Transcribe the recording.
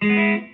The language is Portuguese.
Música